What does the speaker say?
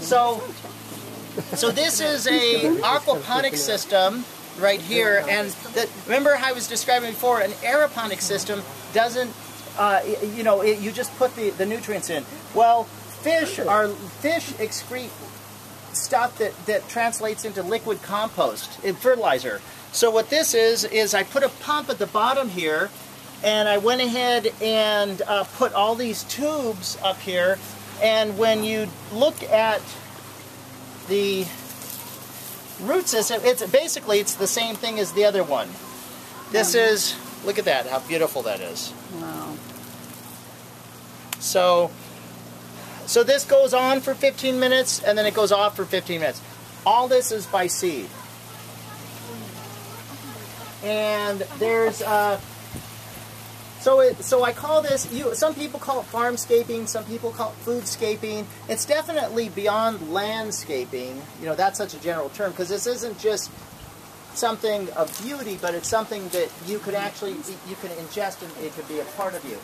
So, so this is a aquaponics system right here, and that, remember I was describing before, an aeroponic system doesn't, uh, you know, it, you just put the, the nutrients in. Well, fish are, fish excrete stuff that, that translates into liquid compost, fertilizer. So what this is, is I put a pump at the bottom here, and I went ahead and uh, put all these tubes up here, and when you look at the root system, it's basically it's the same thing as the other one. This is, look at that, how beautiful that is. Wow. So, so this goes on for 15 minutes and then it goes off for 15 minutes. All this is by seed. And there's, uh, so it, so I call this, you, some people call it farmscaping, some people call it foodscaping. It's definitely beyond landscaping. You know, that's such a general term because this isn't just something of beauty, but it's something that you could actually, you can ingest and it could be a part of you.